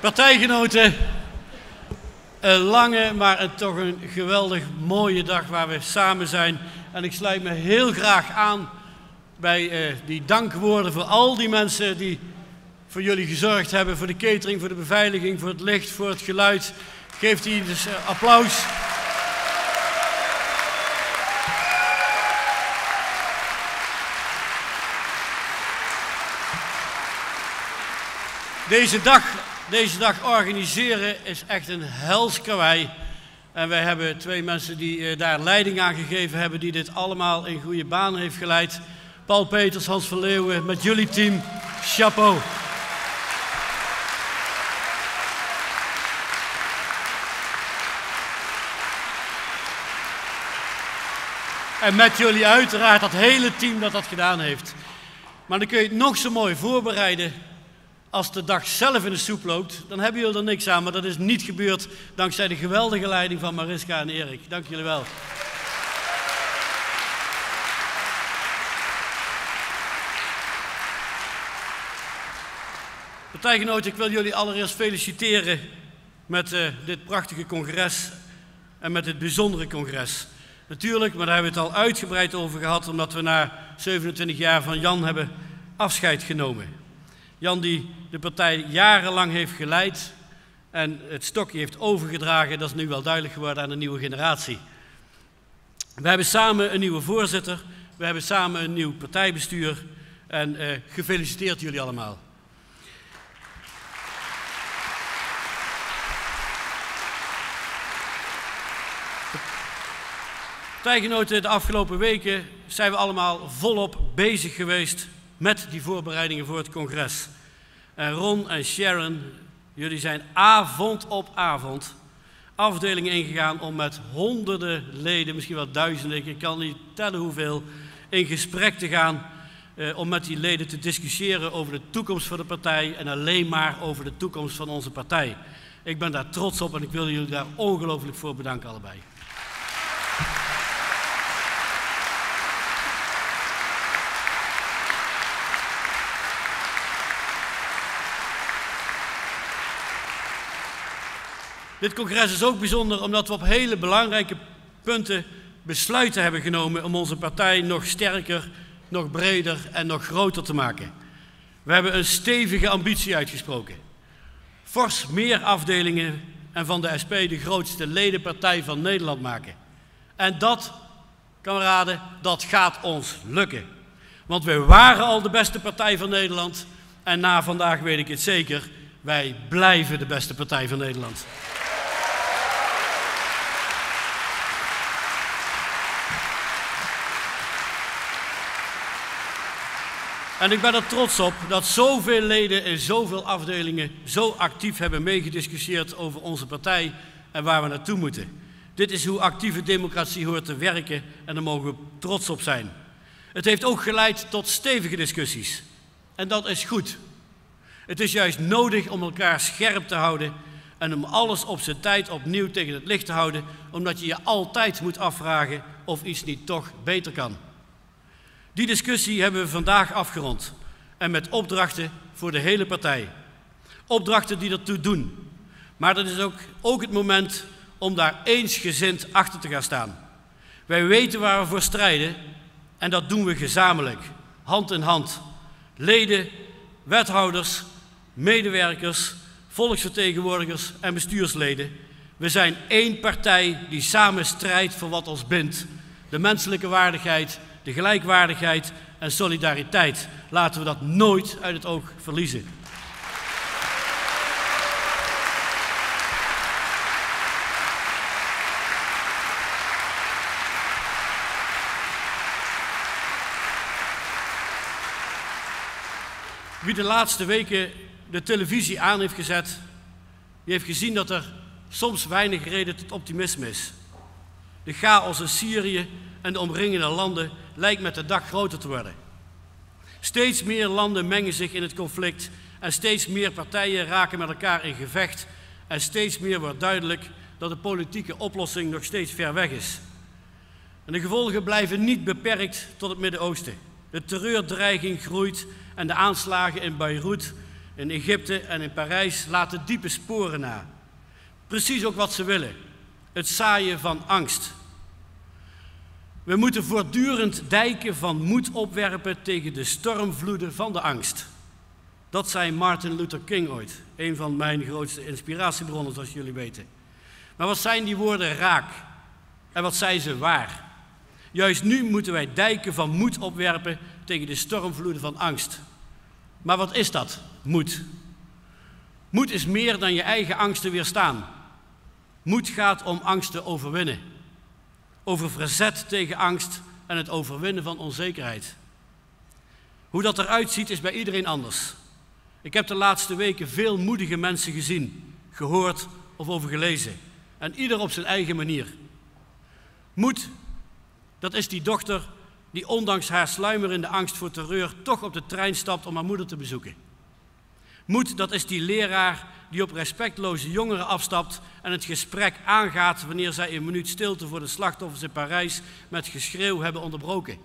Partijgenoten, een lange, maar toch een geweldig mooie dag waar we samen zijn. En ik sluit me heel graag aan bij uh, die dankwoorden voor al die mensen die voor jullie gezorgd hebben. Voor de catering, voor de beveiliging, voor het licht, voor het geluid. Geeft die dus uh, applaus. Deze dag, deze dag organiseren is echt een hels karwei. En wij hebben twee mensen die uh, daar leiding aan gegeven hebben, die dit allemaal in goede banen heeft geleid. Paul Peters, Hans van Leeuwen, met jullie team, chapeau. En met jullie uiteraard dat hele team dat dat gedaan heeft. Maar dan kun je het nog zo mooi voorbereiden als de dag zelf in de soep loopt, dan hebben jullie er niks aan. Maar dat is niet gebeurd dankzij de geweldige leiding van Mariska en Erik. Dank jullie wel. Partijgenoten, ik wil jullie allereerst feliciteren met uh, dit prachtige congres en met dit bijzondere congres. Natuurlijk, maar daar hebben we het al uitgebreid over gehad, omdat we na 27 jaar van Jan hebben afscheid genomen. Jan die de partij jarenlang heeft geleid en het stokje heeft overgedragen, dat is nu wel duidelijk geworden aan de nieuwe generatie. We hebben samen een nieuwe voorzitter, we hebben samen een nieuw partijbestuur en uh, gefeliciteerd jullie allemaal. Partijgenoten, de afgelopen weken zijn we allemaal volop bezig geweest met die voorbereidingen voor het congres. En Ron en Sharon, jullie zijn avond op avond afdelingen ingegaan om met honderden leden, misschien wel duizenden, ik kan niet tellen hoeveel, in gesprek te gaan eh, om met die leden te discussiëren over de toekomst van de partij en alleen maar over de toekomst van onze partij. Ik ben daar trots op en ik wil jullie daar ongelooflijk voor bedanken allebei. Dit congres is ook bijzonder omdat we op hele belangrijke punten besluiten hebben genomen om onze partij nog sterker, nog breder en nog groter te maken. We hebben een stevige ambitie uitgesproken. Fors meer afdelingen en van de SP de grootste ledenpartij van Nederland maken. En dat, kameraden, dat gaat ons lukken. Want we waren al de beste partij van Nederland en na vandaag weet ik het zeker, wij blijven de beste partij van Nederland. En ik ben er trots op dat zoveel leden in zoveel afdelingen zo actief hebben meegediscussieerd over onze partij en waar we naartoe moeten. Dit is hoe actieve democratie hoort te werken en daar mogen we trots op zijn. Het heeft ook geleid tot stevige discussies. En dat is goed. Het is juist nodig om elkaar scherp te houden en om alles op zijn tijd opnieuw tegen het licht te houden, omdat je je altijd moet afvragen of iets niet toch beter kan. Die discussie hebben we vandaag afgerond en met opdrachten voor de hele partij. Opdrachten die ertoe doen. Maar dat is ook, ook het moment om daar eensgezind achter te gaan staan. Wij weten waar we voor strijden en dat doen we gezamenlijk, hand in hand. Leden, wethouders, medewerkers, volksvertegenwoordigers en bestuursleden. We zijn één partij die samen strijdt voor wat ons bindt: de menselijke waardigheid de gelijkwaardigheid en solidariteit. Laten we dat nooit uit het oog verliezen. Wie de laatste weken de televisie aan heeft gezet, die heeft gezien dat er soms weinig reden tot optimisme is. De chaos in Syrië en de omringende landen lijkt met de dag groter te worden. Steeds meer landen mengen zich in het conflict en steeds meer partijen raken met elkaar in gevecht en steeds meer wordt duidelijk dat de politieke oplossing nog steeds ver weg is. En de gevolgen blijven niet beperkt tot het Midden-Oosten. De terreurdreiging groeit en de aanslagen in Beirut in Egypte en in Parijs laten diepe sporen na. Precies ook wat ze willen: het zaaien van angst. We moeten voortdurend dijken van moed opwerpen tegen de stormvloeden van de angst. Dat zei Martin Luther King ooit, een van mijn grootste inspiratiebronnen, zoals jullie weten. Maar wat zijn die woorden raak en wat zijn ze waar? Juist nu moeten wij dijken van moed opwerpen tegen de stormvloeden van angst. Maar wat is dat, moed? Moed is meer dan je eigen angsten weerstaan. Moed gaat om angst te overwinnen. Over verzet tegen angst en het overwinnen van onzekerheid. Hoe dat eruit ziet is bij iedereen anders. Ik heb de laatste weken veel moedige mensen gezien, gehoord of over gelezen. En ieder op zijn eigen manier. Moed, dat is die dochter die ondanks haar sluimerende angst voor terreur toch op de trein stapt om haar moeder te bezoeken. Moed, dat is die leraar die op respectloze jongeren afstapt en het gesprek aangaat wanneer zij een minuut stilte voor de slachtoffers in Parijs met geschreeuw hebben onderbroken.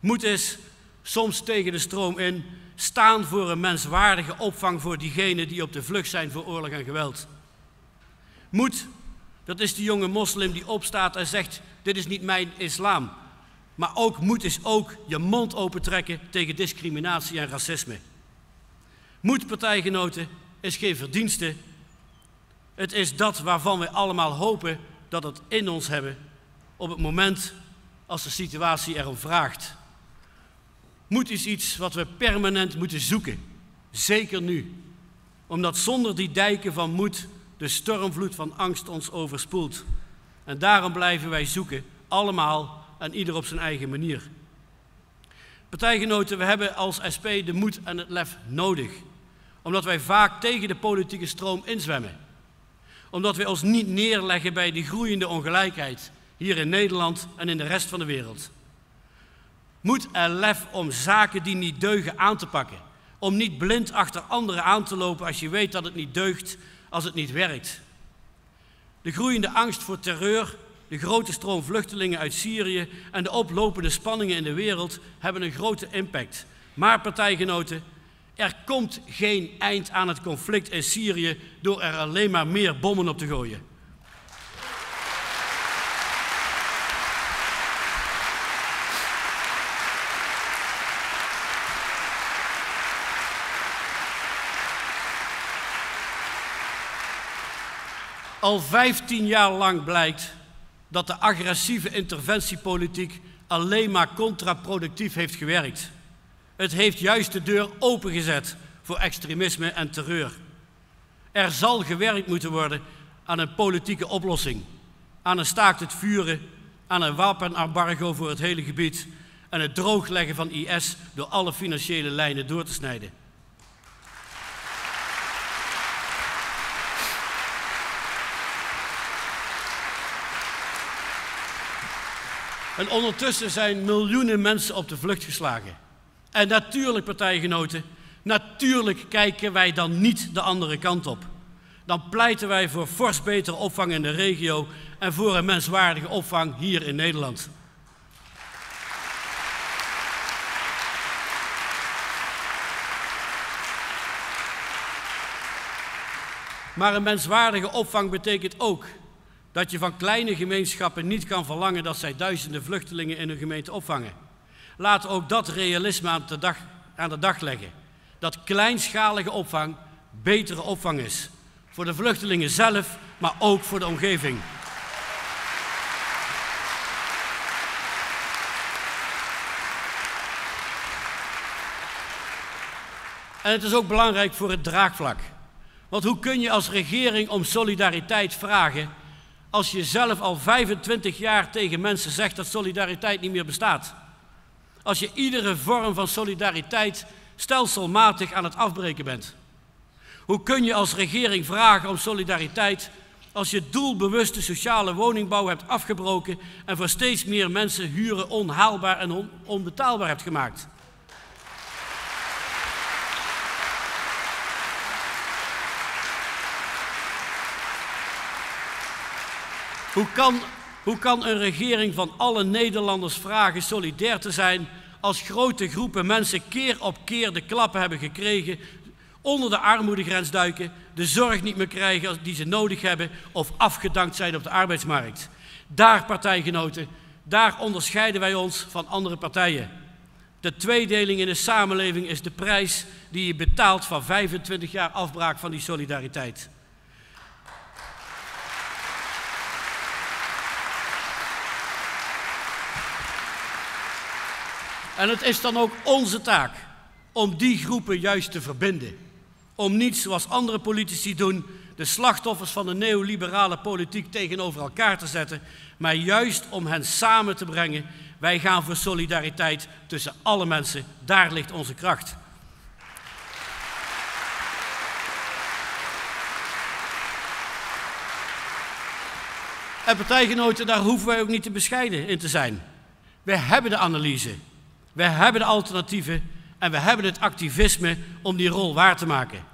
Moed is soms tegen de stroom in staan voor een menswaardige opvang voor diegenen die op de vlucht zijn voor oorlog en geweld. Moed, dat is die jonge moslim die opstaat en zegt: Dit is niet mijn islam. Maar ook moed is ook je mond opentrekken tegen discriminatie en racisme. Moed, partijgenoten, is geen verdienste. Het is dat waarvan we allemaal hopen dat het in ons hebben op het moment als de situatie erom vraagt. Moed is iets wat we permanent moeten zoeken, zeker nu, omdat zonder die dijken van moed de stormvloed van angst ons overspoelt. En daarom blijven wij zoeken, allemaal en ieder op zijn eigen manier. Partijgenoten, we hebben als SP de moed en het lef nodig, omdat wij vaak tegen de politieke stroom inzwemmen. Omdat wij ons niet neerleggen bij die groeiende ongelijkheid hier in Nederland en in de rest van de wereld. Moed en lef om zaken die niet deugen aan te pakken. Om niet blind achter anderen aan te lopen als je weet dat het niet deugt, als het niet werkt. De groeiende angst voor terreur, de grote stroom vluchtelingen uit Syrië en de oplopende spanningen in de wereld hebben een grote impact. Maar partijgenoten, er komt geen eind aan het conflict in Syrië door er alleen maar meer bommen op te gooien. Al 15 jaar lang blijkt dat de agressieve interventiepolitiek alleen maar contraproductief heeft gewerkt. Het heeft juist de deur opengezet voor extremisme en terreur. Er zal gewerkt moeten worden aan een politieke oplossing, aan een staakt het vuren, aan een wapenembargo voor het hele gebied en het droogleggen van IS door alle financiële lijnen door te snijden. En ondertussen zijn miljoenen mensen op de vlucht geslagen. En natuurlijk, partijgenoten, natuurlijk kijken wij dan niet de andere kant op. Dan pleiten wij voor fors betere opvang in de regio en voor een menswaardige opvang hier in Nederland. Maar een menswaardige opvang betekent ook dat je van kleine gemeenschappen niet kan verlangen dat zij duizenden vluchtelingen in hun gemeente opvangen. Laat ook dat realisme aan de dag, aan de dag leggen. Dat kleinschalige opvang betere opvang is. Voor de vluchtelingen zelf, maar ook voor de omgeving. En het is ook belangrijk voor het draagvlak. Want hoe kun je als regering om solidariteit vragen als je zelf al 25 jaar tegen mensen zegt dat solidariteit niet meer bestaat? Als je iedere vorm van solidariteit stelselmatig aan het afbreken bent? Hoe kun je als regering vragen om solidariteit als je doelbewuste sociale woningbouw hebt afgebroken en voor steeds meer mensen huren onhaalbaar en onbetaalbaar hebt gemaakt? Hoe kan, hoe kan een regering van alle Nederlanders vragen solidair te zijn als grote groepen mensen keer op keer de klappen hebben gekregen onder de armoedegrens duiken, de zorg niet meer krijgen die ze nodig hebben of afgedankt zijn op de arbeidsmarkt. Daar, partijgenoten, daar onderscheiden wij ons van andere partijen. De tweedeling in de samenleving is de prijs die je betaalt van 25 jaar afbraak van die solidariteit. En het is dan ook onze taak om die groepen juist te verbinden. Om niet zoals andere politici doen, de slachtoffers van de neoliberale politiek tegenover elkaar te zetten, maar juist om hen samen te brengen. Wij gaan voor solidariteit tussen alle mensen. Daar ligt onze kracht. En partijgenoten, daar hoeven wij ook niet te bescheiden in te zijn. We hebben de analyse, we hebben de alternatieven en we hebben het activisme om die rol waar te maken.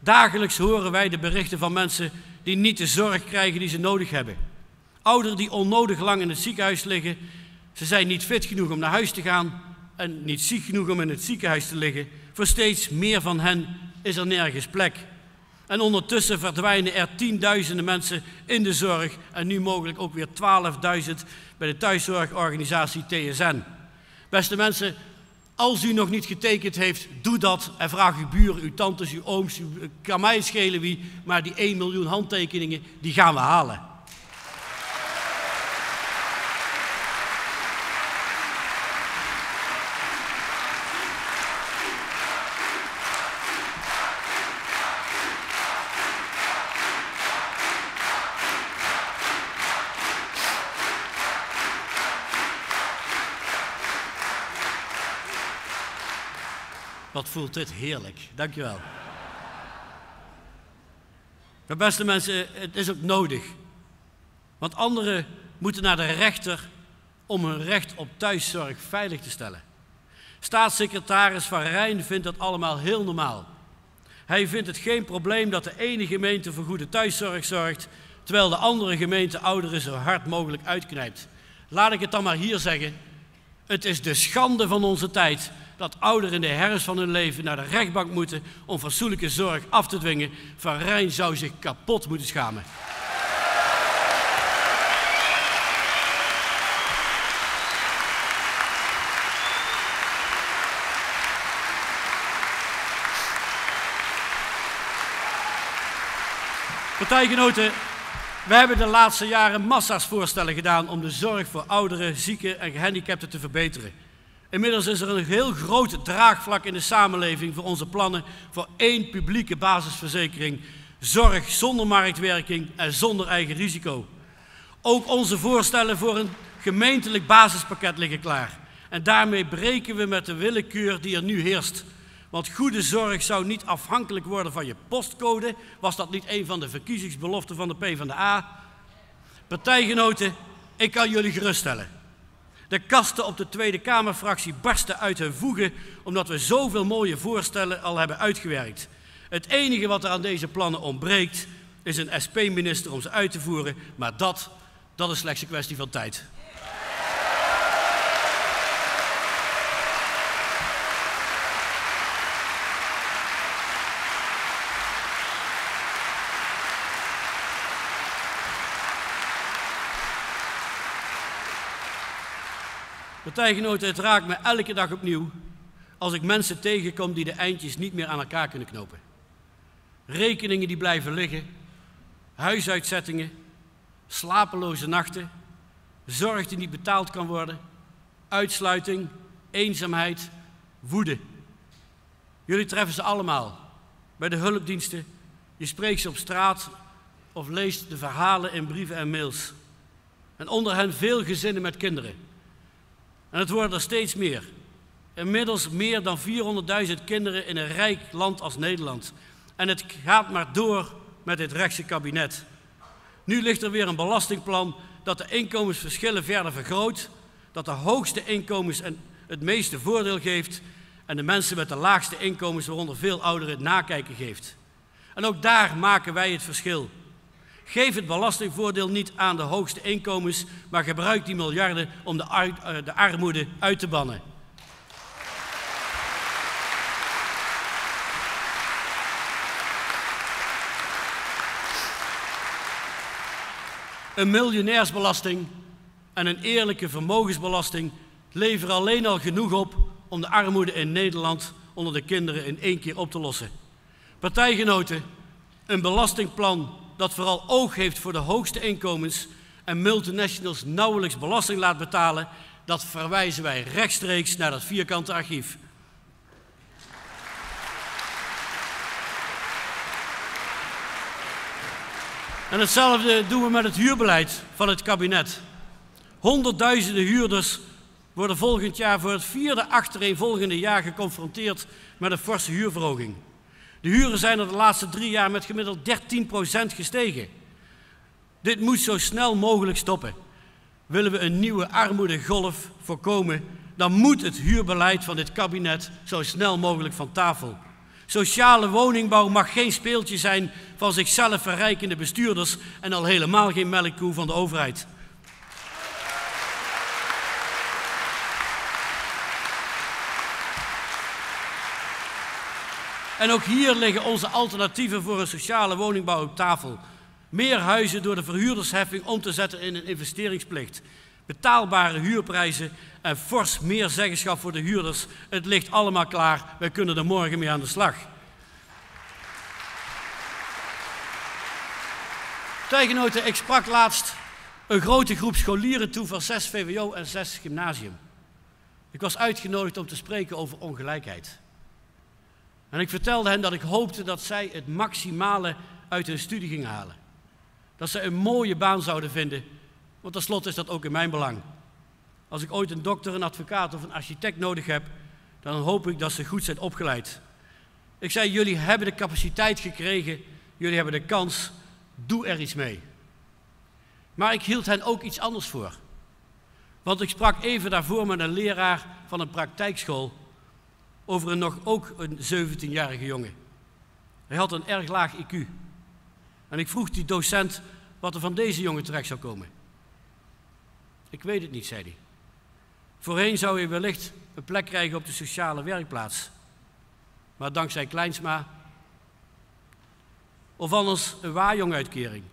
Dagelijks horen wij de berichten van mensen die niet de zorg krijgen die ze nodig hebben. Ouderen die onnodig lang in het ziekenhuis liggen. Ze zijn niet fit genoeg om naar huis te gaan en niet ziek genoeg om in het ziekenhuis te liggen. Voor steeds meer van hen is er nergens plek. En ondertussen verdwijnen er tienduizenden mensen in de zorg en nu mogelijk ook weer 12.000 bij de thuiszorgorganisatie TSN. Beste mensen, als u nog niet getekend heeft, doe dat en vraag uw buren, uw tantes, uw ooms, uw, kan mij schelen wie, maar die 1 miljoen handtekeningen, die gaan we halen. Wat voelt dit heerlijk. Dankjewel. Maar beste mensen, het is ook nodig. Want anderen moeten naar de rechter om hun recht op thuiszorg veilig te stellen. Staatssecretaris Van Rijn vindt dat allemaal heel normaal. Hij vindt het geen probleem dat de ene gemeente voor goede thuiszorg zorgt, terwijl de andere gemeente ouderen zo hard mogelijk uitknijpt. Laat ik het dan maar hier zeggen. Het is de schande van onze tijd dat ouderen in de herfst van hun leven naar de rechtbank moeten om fatsoenlijke zorg af te dwingen. Van Rijn zou zich kapot moeten schamen. Partijgenoten, we hebben de laatste jaren massa's voorstellen gedaan om de zorg voor ouderen, zieken en gehandicapten te verbeteren. Inmiddels is er een heel groot draagvlak in de samenleving voor onze plannen voor één publieke basisverzekering. Zorg zonder marktwerking en zonder eigen risico. Ook onze voorstellen voor een gemeentelijk basispakket liggen klaar. En daarmee breken we met de willekeur die er nu heerst. Want goede zorg zou niet afhankelijk worden van je postcode. Was dat niet een van de verkiezingsbeloften van de PvdA? Partijgenoten, ik kan jullie geruststellen. De kasten op de Tweede Kamerfractie barsten uit hun voegen omdat we zoveel mooie voorstellen al hebben uitgewerkt. Het enige wat er aan deze plannen ontbreekt is een SP-minister om ze uit te voeren, maar dat, dat is slechts een kwestie van tijd. Partijgenoten, het raakt me elke dag opnieuw als ik mensen tegenkom die de eindjes niet meer aan elkaar kunnen knopen. Rekeningen die blijven liggen, huisuitzettingen, slapeloze nachten, zorg die niet betaald kan worden, uitsluiting, eenzaamheid, woede. Jullie treffen ze allemaal bij de hulpdiensten, je spreekt ze op straat of leest de verhalen in brieven en mails. En onder hen veel gezinnen met kinderen en het worden er steeds meer. Inmiddels meer dan 400.000 kinderen in een rijk land als Nederland. En het gaat maar door met dit rechtse kabinet. Nu ligt er weer een belastingplan dat de inkomensverschillen verder vergroot, dat de hoogste inkomens het meeste voordeel geeft en de mensen met de laagste inkomens, waaronder veel ouderen, het nakijken geeft. En ook daar maken wij het verschil. Geef het belastingvoordeel niet aan de hoogste inkomens, maar gebruik die miljarden om eh, de, armoede uit te bannen. Een miljonairsbelasting en een eerlijke vermogensbelasting leveren alleen al genoeg op om de armoede in Nederland onder de kinderen in één keer op te lossen. Partijgenoten, een belastingplan dat vooral oog heeft voor de hoogste inkomens en multinationals nauwelijks belasting laat betalen, dat verwijzen wij rechtstreeks naar dat vierkante archief. En hetzelfde doen we met het huurbeleid van het kabinet. Honderdduizenden huurders worden volgend jaar voor het vierde achtereenvolgende jaar geconfronteerd met een forse huurverhoging. De huren zijn er de laatste drie jaar met gemiddeld 13% gestegen. Dit moet zo snel mogelijk stoppen. Willen we een nieuwe armoedegolf voorkomen, dan moet het huurbeleid van dit kabinet zo snel mogelijk van tafel. Sociale woningbouw mag geen speeltje zijn van zichzelf verrijkende bestuurders en al helemaal geen melkkoe van de overheid. En ook hier liggen onze alternatieven voor een sociale woningbouw op tafel. Meer huizen door de verhuurdersheffing om te zetten in een investeringsplicht. Betaalbare huurprijzen en fors meer zeggenschap voor de huurders. Het ligt allemaal klaar. Wij kunnen er morgen mee aan de slag. Tijgenoten, ik sprak laatst een grote groep scholieren toe van 6 VWO en 6 gymnasium. Ik was uitgenodigd om te spreken over ongelijkheid. En ik vertelde hen dat ik hoopte dat zij het maximale uit hun studie gingen halen. Dat ze een mooie baan zouden vinden, want tenslotte is dat ook in mijn belang. Als ik ooit een dokter, een advocaat of een architect nodig heb, dan hoop ik dat ze goed zijn opgeleid. Ik zei, jullie hebben de capaciteit gekregen, jullie hebben de kans, doe er iets mee. Maar ik hield hen ook iets anders voor. Want ik sprak even daarvoor met een leraar van een praktijkschool over een nog ook een 17-jarige jongen. Hij had een erg laag IQ. En ik vroeg die docent wat er van deze jongen terecht zou komen. Ik weet het niet, zei hij. Voorheen zou hij wellicht een plek krijgen op de sociale werkplaats. Maar dankzij Kleinsma. Of anders een waarjonguitkering.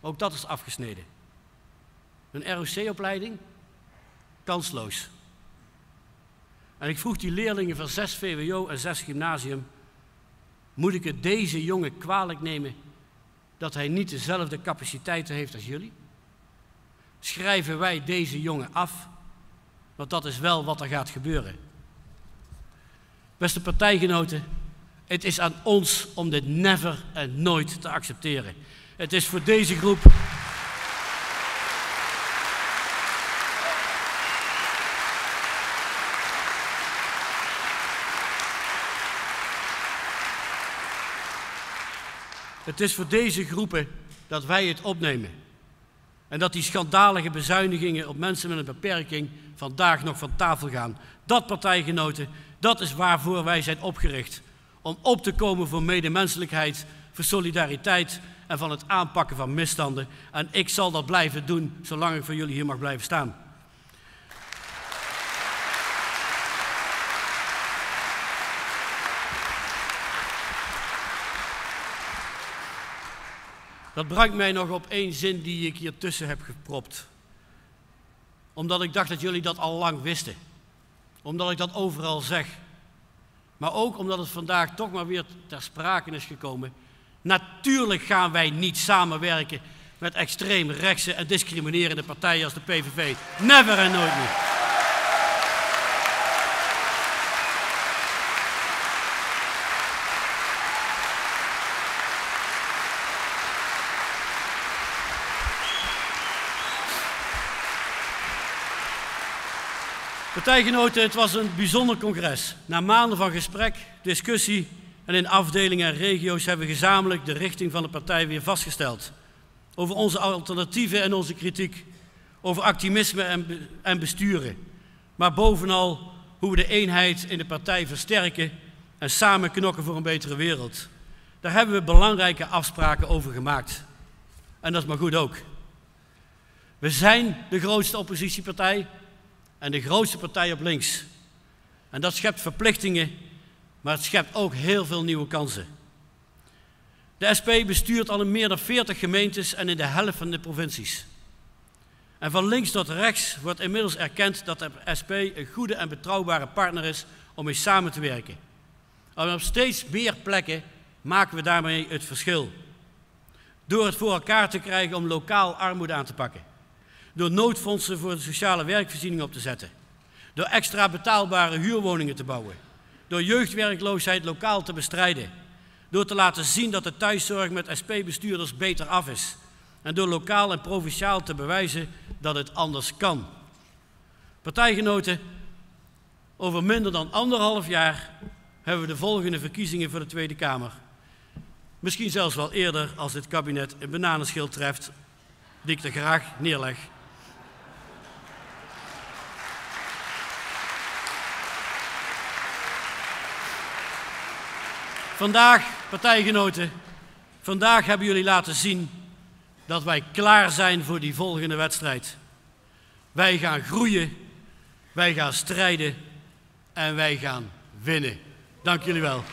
Ook dat is afgesneden. Een ROC-opleiding? Kansloos. En ik vroeg die leerlingen van 6 VWO en 6 gymnasium: Moet ik het deze jongen kwalijk nemen dat hij niet dezelfde capaciteiten heeft als jullie? Schrijven wij deze jongen af? Want dat is wel wat er gaat gebeuren. Beste partijgenoten, het is aan ons om dit never en nooit te accepteren. Het is voor deze groep Het is voor deze groepen dat wij het opnemen. En dat die schandalige bezuinigingen op mensen met een beperking vandaag nog van tafel gaan. Dat, partijgenoten, dat is waarvoor wij zijn opgericht. Om op te komen voor medemenselijkheid, voor solidariteit en van het aanpakken van misstanden. En ik zal dat blijven doen zolang ik voor jullie hier mag blijven staan. Dat brengt mij nog op één zin die ik hier tussen heb gepropt. Omdat ik dacht dat jullie dat al lang wisten. Omdat ik dat overal zeg. Maar ook omdat het vandaag toch maar weer ter sprake is gekomen. Natuurlijk gaan wij niet samenwerken met extreem rechtse en discriminerende partijen als de PVV. Never en nooit niet. Partijgenoten, het was een bijzonder congres. Na maanden van gesprek, discussie en in afdelingen en regio's hebben we gezamenlijk de richting van de partij weer vastgesteld. Over onze alternatieven en onze kritiek. Over activisme en, en besturen. Maar bovenal hoe we de eenheid in de partij versterken en samen knokken voor een betere wereld. Daar hebben we belangrijke afspraken over gemaakt. En dat is maar goed ook. We zijn de grootste oppositiepartij en de grootste partij op links. En dat schept verplichtingen, maar het schept ook heel veel nieuwe kansen. De SP bestuurt al in meer dan 40 gemeentes en in de helft van de provincies. En van links tot rechts wordt inmiddels erkend dat de SP een goede en betrouwbare partner is om mee samen te werken. En op steeds meer plekken maken we daarmee het verschil. Door het voor elkaar te krijgen om lokaal armoede aan te pakken. Door noodfondsen voor de sociale werkvoorziening op te zetten. Door extra betaalbare huurwoningen te bouwen. Door jeugdwerkloosheid lokaal te bestrijden. Door te laten zien dat de thuiszorg met SP-bestuurders beter af is. En door lokaal en provinciaal te bewijzen dat het anders kan. Partijgenoten, over minder dan anderhalf jaar hebben we de volgende verkiezingen voor de Tweede Kamer. Misschien zelfs wel eerder als dit kabinet een bananenschil treft, die ik er graag neerleg. Vandaag, partijgenoten, vandaag hebben jullie laten zien dat wij klaar zijn voor die volgende wedstrijd. Wij gaan groeien, wij gaan strijden en wij gaan winnen. Dank jullie wel.